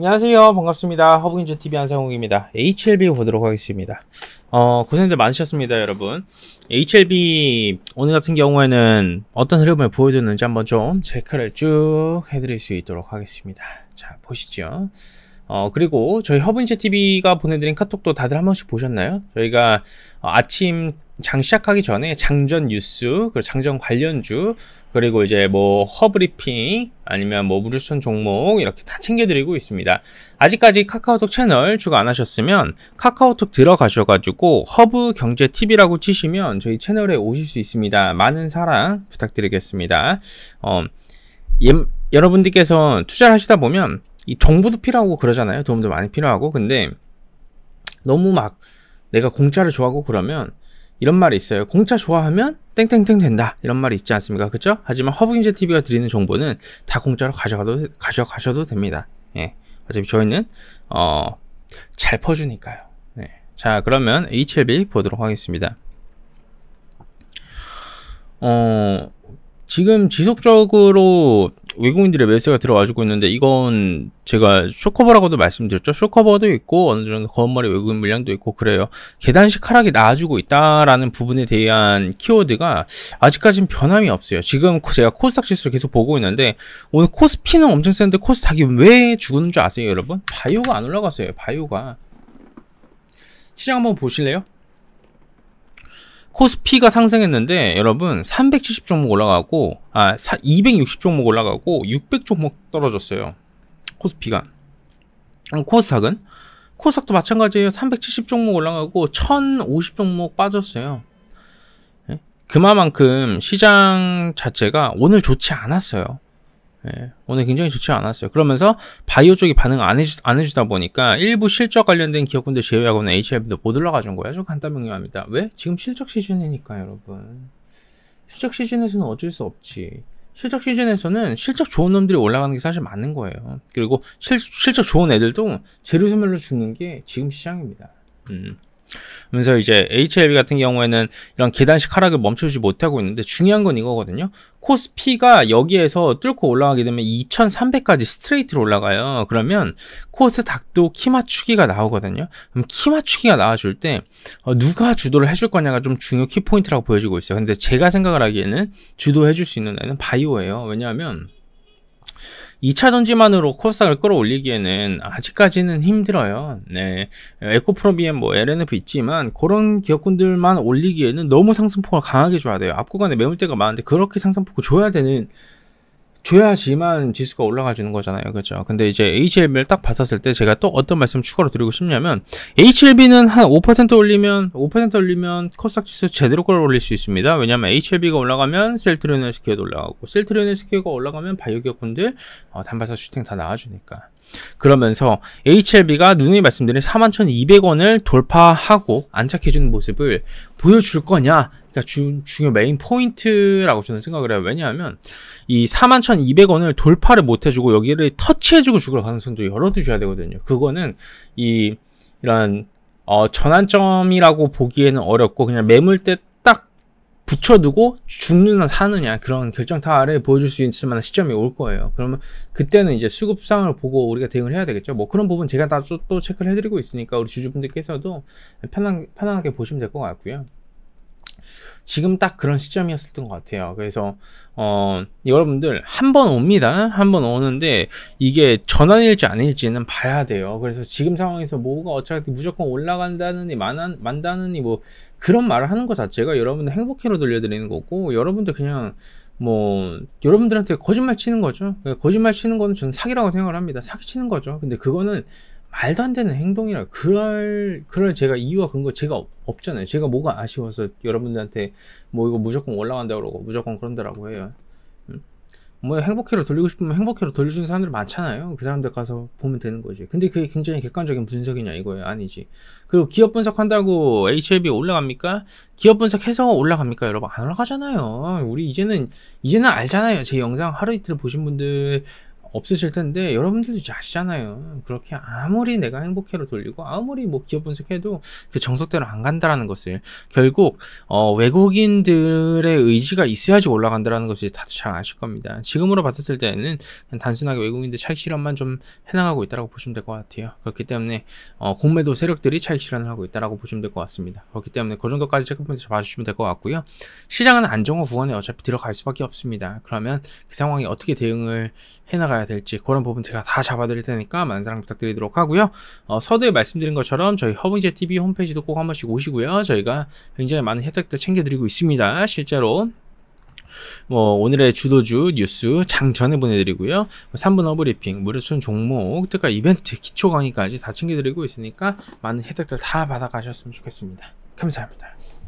안녕하세요. 반갑습니다. 허브경제TV 한상욱입니다. HLB 보도록 하겠습니다. 어, 고생들 많으셨습니다, 여러분. HLB 오늘 같은 경우에는 어떤 흐름을 보여줬는지 한번 좀 체크를 쭉 해드릴 수 있도록 하겠습니다. 자, 보시죠. 어, 그리고 저희 허브경제TV가 보내드린 카톡도 다들 한 번씩 보셨나요? 저희가 아침 장 시작하기 전에 장전 뉴스, 그리고 장전 관련주, 그리고 이제 뭐 허브리핑, 아니면 뭐 무료선 종목 이렇게 다 챙겨드리고 있습니다. 아직까지 카카오톡 채널 추가 안 하셨으면 카카오톡 들어가셔가지고 허브 경제 TV라고 치시면 저희 채널에 오실 수 있습니다. 많은 사랑 부탁드리겠습니다. 어, 예, 여러분들께서 투자를 하시다 보면 이 정보도 필요하고 그러잖아요. 도움도 많이 필요하고 근데 너무 막 내가 공짜를 좋아하고 그러면 이런 말이 있어요. 공짜 좋아하면 땡땡땡 된다. 이런 말이 있지 않습니까? 그쵸? 하지만 허브경제 TV가 드리는 정보는 다 공짜로 가져가도, 가져가셔도 됩니다. 예. 어차피 저희는, 어, 잘 퍼주니까요. 네. 자, 그러면 HLB 보도록 하겠습니다. 어, 지금 지속적으로 외국인들의 매수가 들어와주고 있는데 이건 제가 쇼커버라고도 말씀드렸죠. 쇼커버도 있고 어느 정도 거머리 외국인 물량도 있고 그래요. 계단식 하락이 나와주고 있다라는 부분에 대한 키워드가 아직까지는 변함이 없어요. 지금 제가 코스닥 지수를 계속 보고 있는데 오늘 코스피는 엄청 센데 코스닥이 왜 죽는 줄 아세요, 여러분? 바이오가 안 올라갔어요. 바이오가 시장 한번 보실래요? 코스피가 상승했는데 여러분 370 종목 올라가고 아260 종목 올라가고 600 종목 떨어졌어요. 코스피가. 코스닥은 코스닥도 마찬가지예요. 370 종목 올라가고 1050 종목 빠졌어요. 예? 그만큼 시장 자체가 오늘 좋지 않았어요. 예, 오늘 굉장히 좋지 않았어요. 그러면서 바이오 쪽이 반응 안, 해주, 안 해주다 보니까 일부 실적 관련된 기업군들 제외하고는 HLB도 못 올라가준 거예요. 아주 간단 명료합니다. 왜? 지금 실적 시즌이니까 여러분. 실적 시즌에서는 어쩔 수 없지. 실적 시즌에서는 실적 좋은 놈들이 올라가는 게 사실 맞는 거예요. 그리고 실, 실적 좋은 애들도 재료소멸로 죽는 게 지금 시장입니다. 음. 그래서 이제 HLB 같은 경우에는 이런 계단식 하락을 멈추지 못하고 있는데 중요한 건 이거거든요. 코스피가 여기에서 뚫고 올라가게 되면 2300까지 스트레이트로 올라가요. 그러면 코스닥도 키 맞추기가 나오거든요. 그럼 키 맞추기가 나와줄 때 어, 누가 주도를 해줄 거냐가 좀 중요 키포인트라고 보여지고 있어요. 근데 제가 생각을 하기에는 주도해줄 수 있는 애는 바이오예요. 왜냐하면 2차 전지만으로 코스닥을 끌어올리기에는 아직까지는 힘들어요. 네. 에코프로비엠 뭐 LNF 있지만 그런 기업군들만 올리기에는 너무 상승폭을 강하게 줘야 돼요. 앞구간에 매물대가 많은데 그렇게 상승폭을 줘야 되는 줘야지만 지수가 올라가주는 거잖아요. 그렇죠? 근데 이제 HLB를 딱 봤었을 때 제가 또 어떤 말씀 추가로 드리고 싶냐면 HLB는 한 5% 올리면 5% 올리면 코스닥 지수 제대로 끌어올릴 수 있습니다. 왜냐하면 HLB가 올라가면 셀트리온 헬스케어도 올라가고 셀트리온 헬스케어가 올라가면 바이오 기업분들 어, 단발사 슈팅 다 나와주니까 그러면서 HLB가 누누이 말씀드린 41,200원을 돌파하고 안착해주는 모습을 보여줄 거냐 주, 중요 main point라고 저는 생각을 해요. 왜냐하면 이 41,200원을 돌파를 못 해주고 여기를 터치해주고 죽을 가능성도 열어두셔야 되거든요. 그거는 이 이런 어, 전환점이라고 보기에는 어렵고 그냥 매물대 딱 붙여두고 죽느냐 사느냐 그런 결정타를 보여줄 수 있을 만한 시점이 올 거예요. 그러면 그때는 이제 수급 상황을 보고 우리가 대응을 해야 되겠죠. 뭐 그런 부분 제가 다 또 체크를 해드리고 있으니까 우리 주주분들께서도 편안, 편안하게 보시면 될 것 같고요. 지금 딱 그런 시점이었을 것 같아요. 그래서 어, 여러분들 한 번 옵니다. 한 번 오는데 이게 전환일지 아닐지는 봐야 돼요. 그래서 지금 상황에서 뭐가 어차피 무조건 올라간다느니 만, 만다느니 뭐 그런 말을 하는 것 자체가 여러분들 행복해로 돌려드리는 거고 여러분들 그냥 뭐 여러분들한테 거짓말 치는 거죠. 거짓말 치는 거는 저는 사기라고 생각을 합니다. 사기 치는 거죠. 근데 그거는 말도 안 되는 행동이라 그럴 그럴 제가 이유와 근거 제가 없잖아요. 제가 뭐가 아쉬워서 여러분들한테 뭐 이거 무조건 올라간다 그러고 무조건 그런다라고 해요. 음? 뭐 행복회로 돌리고 싶으면 행복회로 돌려주는 사람들 많잖아요. 그 사람들 가서 보면 되는 거지. 근데 그게 굉장히 객관적인 분석이냐 이거예요. 아니지. 그리고 기업 분석한다고 HLB 올라갑니까? 기업 분석해서 올라갑니까? 여러분 안 올라가잖아요. 우리 이제는 이제는 알잖아요. 제 영상 하루 이틀 보신 분들 없으실 텐데 여러분들도 아시잖아요. 그렇게 아무리 내가 행복해로 돌리고 아무리 뭐 기업 분석해도 그 정석대로 안 간다라는 것을 결국 어, 외국인들의 의지가 있어야지 올라간다라는 것을 다들 잘 아실 겁니다. 지금으로 봤을 때는 단순하게 외국인들 차익 실현만 좀 해나가고 있다라고 보시면 될 것 같아요. 그렇기 때문에 어, 공매도 세력들이 차익 실현을 하고 있다라고 보시면 될 것 같습니다. 그렇기 때문에 그 정도까지 체크포인트 봐주시면 될 것 같고요. 시장은 안정화 구간에 어차피 들어갈 수밖에 없습니다. 그러면 그 상황에 어떻게 대응을 해나 가야 될지 그런 부분 제가 다 잡아드릴 테니까 많은 사랑 부탁드리도록 하고요. 어, 서두에 말씀드린 것처럼 저희 허브이제 TV 홈페이지도 꼭 한 번씩 오시고요. 저희가 굉장히 많은 혜택들 챙겨드리고 있습니다. 실제로 뭐 오늘의 주도주 뉴스 장전에 보내드리고요. 3분 어브리핑, 무료순 종목, 특가 이벤트, 기초 강의까지 다 챙겨드리고 있으니까 많은 혜택들 다 받아가셨으면 좋겠습니다. 감사합니다.